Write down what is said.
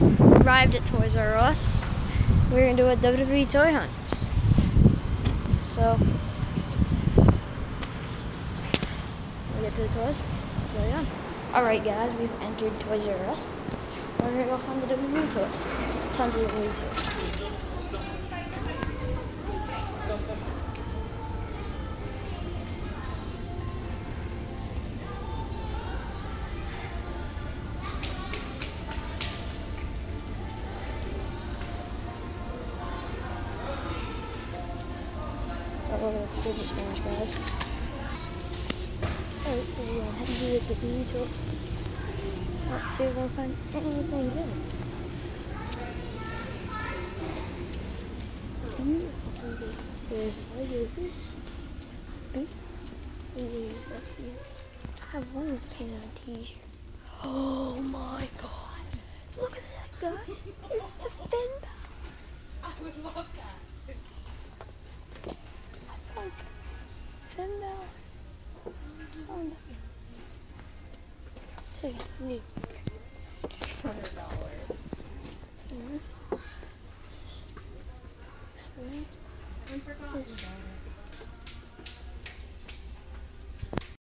arrived at Toys R Us. We're gonna do a WWE toy hunt. So we get to the toys. All right, guys, we've entered Toys R Us. We're gonna go find the WWE toys. There's tons of WWE toys. Oh, the guys. Oh, how to do the WWE. Let's see if I find anything good. Beautiful. There's Legos. I have one a t-shirt. Oh my god. Look at that, guys. It's a Finn. I would love that. Six hundred dollars. It.